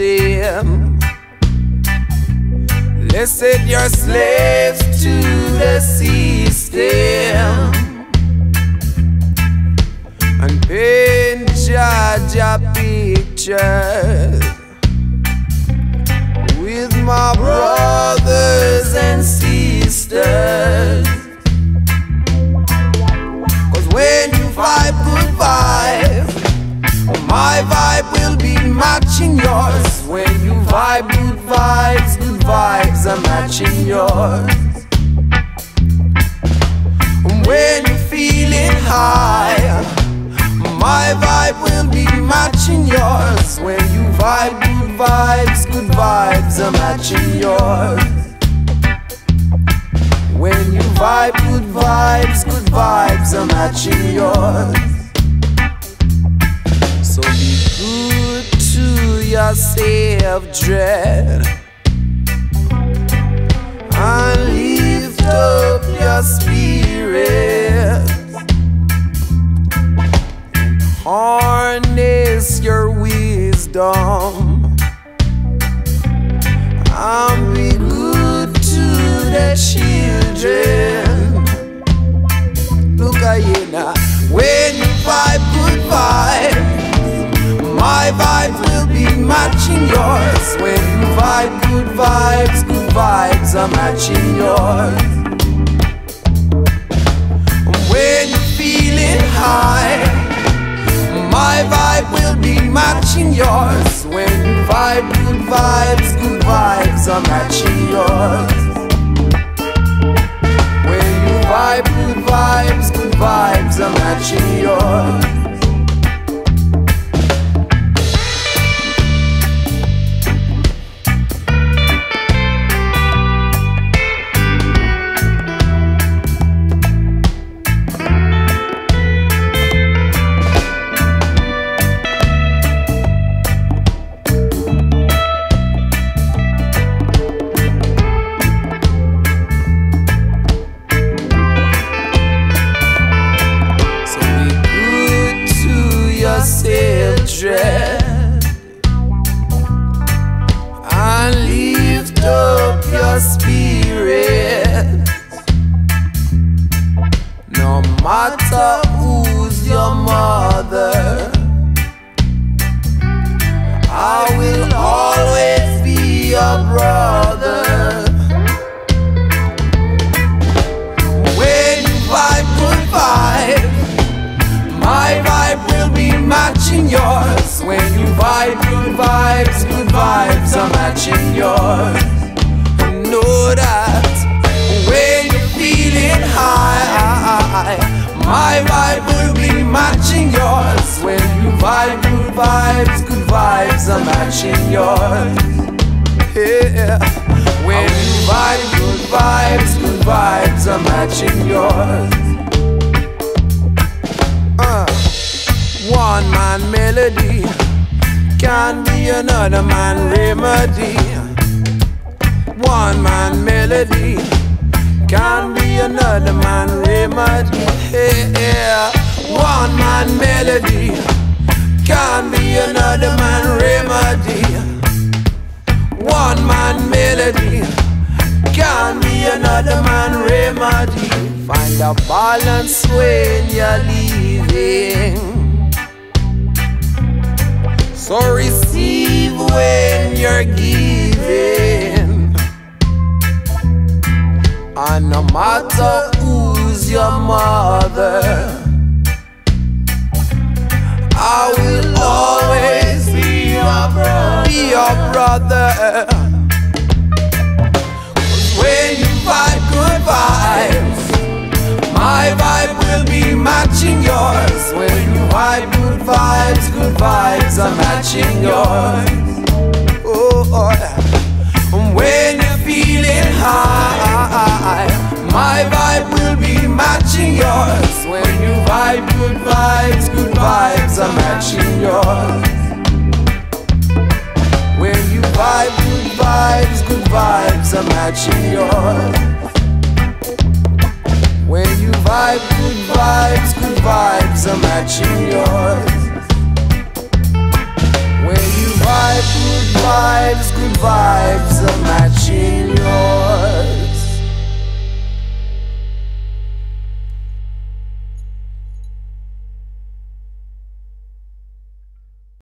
system. Listen, you're slaves to the system. And paint judge a picture with my brothers and sisters. Vibe good vibes, good vibes are matching yours. When you're feeling high, my vibe will be matching yours. When you vibe good vibes, good vibes are matching yours. When you vibe good vibes, good vibes are matching yours. Yourself, dread. And lift up your spirit. Harness your wisdom. Vibes, good vibes are matching yours. When you're feeling high, my vibe will be matching yours. When you vibe good vibes, good vibes are matching spirit. No matter who's your mother, I will always be your brother. When you vibe good vibe, my vibe will be matching yours. When you vibe good vibes, good vibes are matching yours. Matching yours. Yeah. When you vibe good vibes, good vibes are matching yours. Uh, one man melody can be another man remedy. One man melody can be another man remedy. Yeah. One man melody can be another man remedy. One man melody can't be another man remedy. Find a balance when you're leaving. So receive when you're giving. And no matter who's your mother, Be your brother. 'Cause when you vibe good vibes, my vibe will be matching yours. When you vibe good vibes, good vibes are matching yours. Oh, oh yeah. When you're feeling high, my vibe will be matching yours. When you vibe good vibes, good vibes are matching yours. Vibe good vibes, good vibes are matching yours. When you vibe good vibes, good vibes are matching yours. When you vibe, good vibes, good vibes.